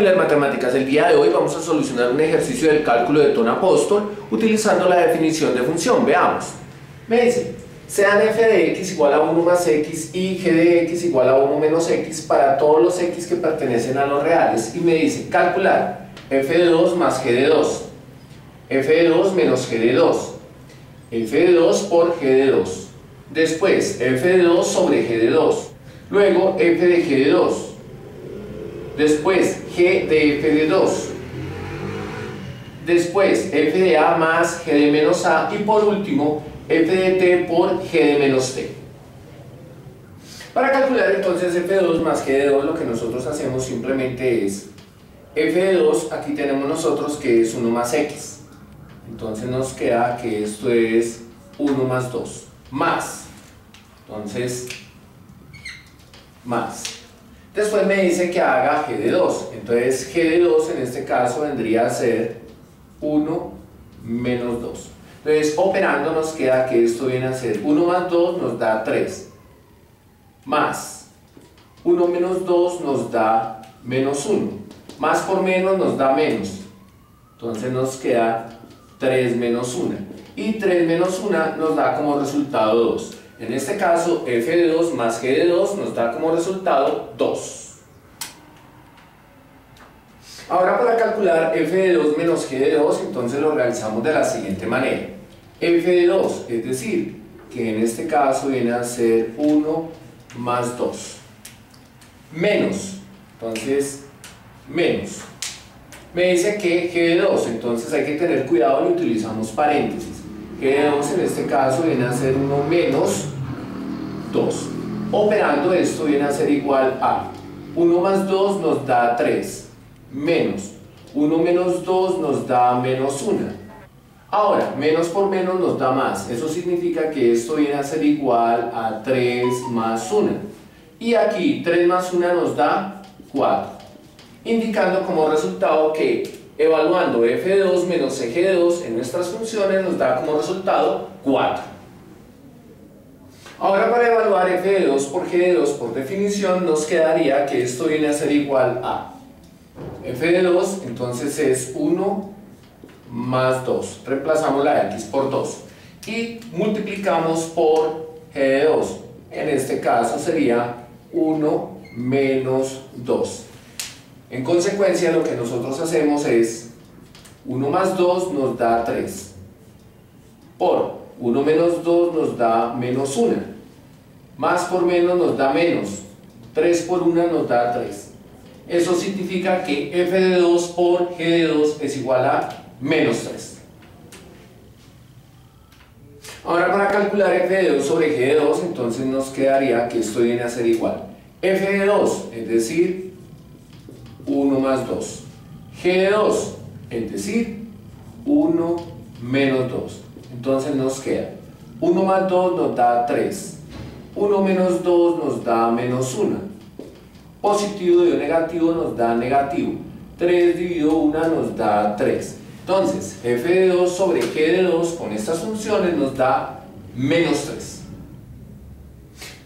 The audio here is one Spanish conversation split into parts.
A Miles Matemáticas. El día de hoy vamos a solucionar un ejercicio del cálculo de tono apóstol utilizando la definición de función. Veamos. Me dice, sean f de x igual a 1 más x y g de x igual a 1 menos x para todos los x que pertenecen a los reales. Y me dice, calcular f de 2 más g de 2, f de 2 menos g de 2, f de 2 por g de 2. Después, f de 2 sobre g de 2. Luego, f de g de 2 Después, G de F de 2. Después, F de A más G de menos A. Y por último, F de T por G de menos T. Para calcular entonces F de 2 más G de 2, lo que nosotros hacemos simplemente es F de 2, aquí tenemos nosotros que es 1 más X. Entonces nos queda que esto es 1 más 2. Más. Entonces, más. Después me dice que haga g de 2. Entonces g de 2 en este caso vendría a ser 1 menos 2. Entonces operando nos queda que esto viene a ser 1 más 2 nos da 3. Más 1 menos 2 nos da menos 1. Más por menos nos da menos. Entonces nos queda 3 menos 1. Y 3 menos 1 nos da como resultado 2. En este caso, f de 2 más g de 2 nos da como resultado 2. Ahora para calcular f de 2 menos g de 2, entonces lo realizamos de la siguiente manera. f de 2, es decir, que en este caso viene a ser 1 más 2. Menos, entonces, menos. Me dice que g de 2, entonces hay que tener cuidado y utilizamos paréntesis. 2 en este caso viene a ser 1 menos 2. Operando esto viene a ser igual a 1 más 2 nos da 3, menos 1 menos 2 nos da menos 1. Ahora, menos por menos nos da más. Eso significa que esto viene a ser igual a 3 más 1. Y aquí 3 más 1 nos da 4. Indicando como resultado que evaluando f de 2 menos g de 2 en nuestras funciones nos da como resultado 4. Ahora para evaluar f de 2 por g de 2 por definición nos quedaría que esto viene a ser igual a f de 2 entonces es 1 más 2 reemplazamos la x por 2 y multiplicamos por g de 2 en este caso sería 1 menos 2 en consecuencia lo que nosotros hacemos es 1 más 2 nos da 3 por 1 menos 2 nos da menos 1. Más por menos nos da menos. 3 por 1 nos da 3. Eso significa que f de 2 por g de 2 es igual a menos 3. Ahora para calcular f de 2 sobre g de 2, entonces nos quedaría que esto viene a ser igual. f de 2, es decir, 1 más 2. g de 2, es decir, 1 menos 2. Entonces nos queda 1 más 2 nos da 3. 1 menos 2 nos da menos 1. Positivo dividido negativo nos da negativo. 3 dividido 1 nos da 3. Entonces, f de 2 sobre g de 2 con estas funciones nos da menos 3.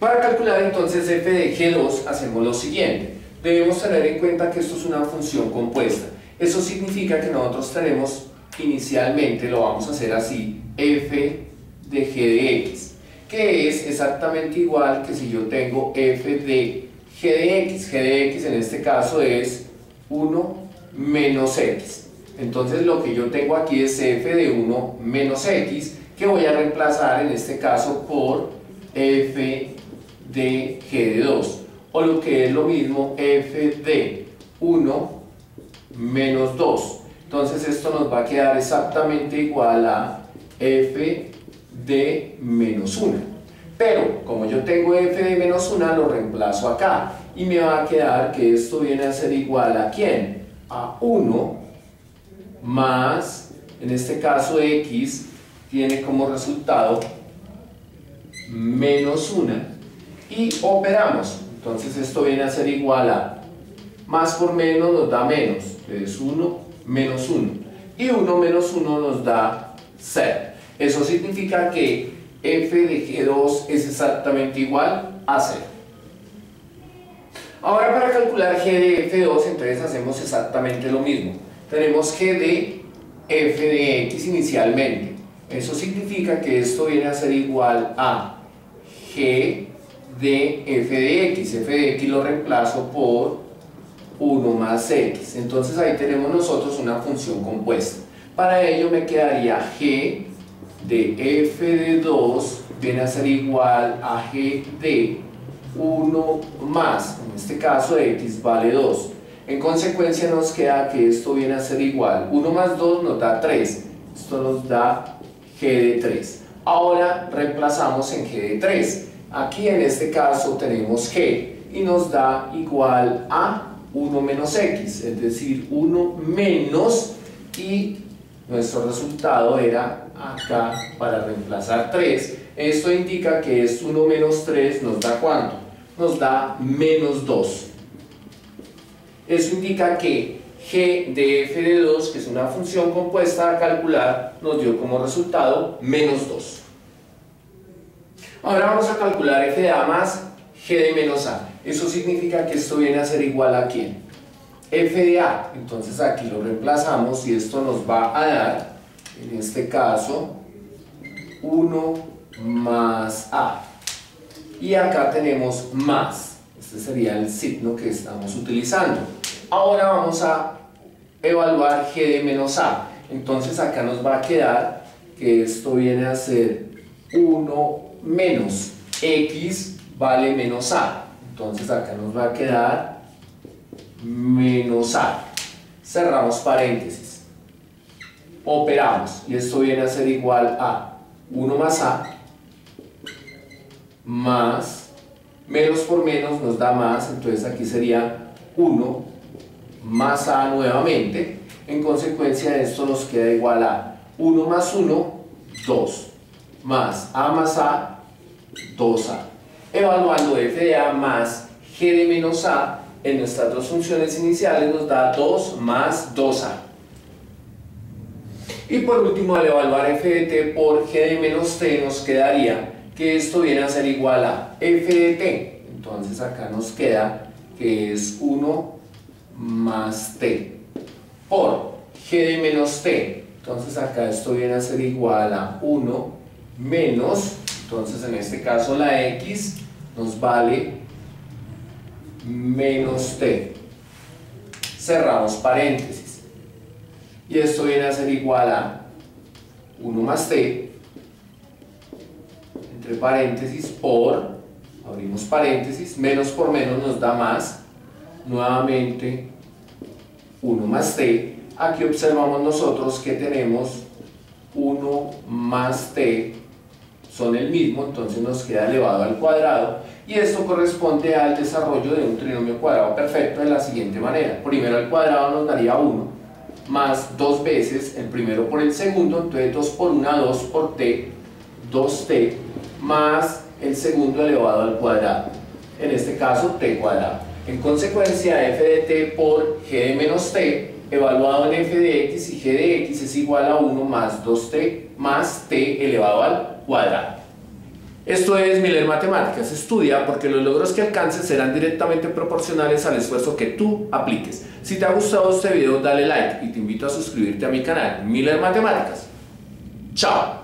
Para calcular entonces f de g2 hacemos lo siguiente. Debemos tener en cuenta que esto es una función compuesta. Eso significa que nosotros tenemos inicialmente, lo vamos a hacer así, f de g de x, que es exactamente igual que si yo tengo f de g de x. g de x en este caso es 1 menos x. Entonces lo que yo tengo aquí es f de 1 menos x, que voy a reemplazar en este caso por f de g de 2. O lo que es lo mismo, f de 1 menos 2. Entonces esto nos va a quedar exactamente igual a f de menos 1. Pero como yo tengo f de menos 1 lo reemplazo acá y me va a quedar que esto viene a ser igual a quién? A 1 más, en este caso x tiene como resultado menos 1 y operamos. Entonces esto viene a ser igual a más por menos nos da menos, es 1 menos 1 y 1 menos 1 nos da 0. Eso significa que f de g2 es exactamente igual a 0. Ahora para calcular g de f2 entonces hacemos exactamente lo mismo. Tenemos g de f de x inicialmente. Eso significa que esto viene a ser igual a g de f de x. f de x lo reemplazo por 1 más x. Entonces ahí tenemos nosotros una función compuesta. Para ello me quedaría g de f de 2 viene a ser igual a g de 1 más, en este caso x vale 2. En consecuencia nos queda que esto viene a ser igual, 1 más 2 nos da 3, esto nos da g de 3. Ahora reemplazamos en g de 3. Aquí en este caso tenemos g y nos da igual a 1 menos x, es decir, 1 menos y nuestro resultado era acá para reemplazar 3. Esto indica que es 1 menos 3 nos da cuánto? Nos da menos 2. Eso indica que g de f de 2, que es una función compuesta a calcular, nos dio como resultado menos 2. Ahora vamos a calcular f de a más g de menos a. Eso significa que esto viene a ser igual a quién? f de a. Entonces aquí lo reemplazamos y esto nos va a dar, en este caso, 1 más a. Y acá tenemos más. Este sería el signo que estamos utilizando. Ahora vamos a evaluar g de menos a. Entonces acá nos va a quedar que esto viene a ser 1 menos x vale menos a. Entonces acá nos va a quedar menos a. Cerramos paréntesis. Operamos y esto viene a ser igual a 1 más a más menos por menos nos da más, entonces aquí sería 1 más a nuevamente. En consecuencia esto nos queda igual a 1 más 1, 2, más a más a, 2a. Evaluando f de a más g de menos a, en nuestras dos funciones iniciales nos da 2 más 2a. Y por último, al evaluar f de t por g de menos t, nos quedaría que esto viene a ser igual a f de t. Entonces acá nos queda que es 1 más t por g de menos t. Entonces acá esto viene a ser igual a 1 menos, entonces en este caso la x nos vale menos t. Cerramos paréntesis. Y esto viene a ser igual a 1 más t, entre paréntesis, por, abrimos paréntesis, menos por menos nos da más, nuevamente 1 más t. Aquí observamos nosotros que tenemos 1 más t son el mismo, entonces nos queda elevado al cuadrado y esto corresponde al desarrollo de un trinomio cuadrado perfecto de la siguiente manera. Primero al cuadrado nos daría 1 más dos veces el primero por el segundo, entonces 2 por 1, 2 por t, 2t más el segundo elevado al cuadrado, en este caso t cuadrado. En consecuencia, f de t por g de menos t, evaluado en f de x y g de x es igual a 1 más 2t más t elevado al cuadrado. Esto es Miller Matemáticas. Estudia porque los logros que alcances serán directamente proporcionales al esfuerzo que tú apliques. Si te ha gustado este video, dale like y te invito a suscribirte a mi canal Miller Matemáticas. ¡Chao!